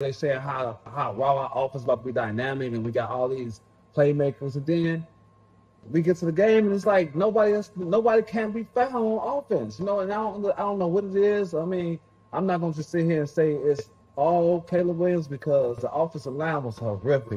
they say how how raw our offense about to be dynamic and we got all these playmakers, and then we get to the game and it's like nobody else, nobody can be found on offense, you know. And I don't, I don't know what it is. I mean, I'm not going to just sit here and say it's all Caleb Williams because the offensive line was horrific.